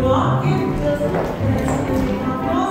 market doesn't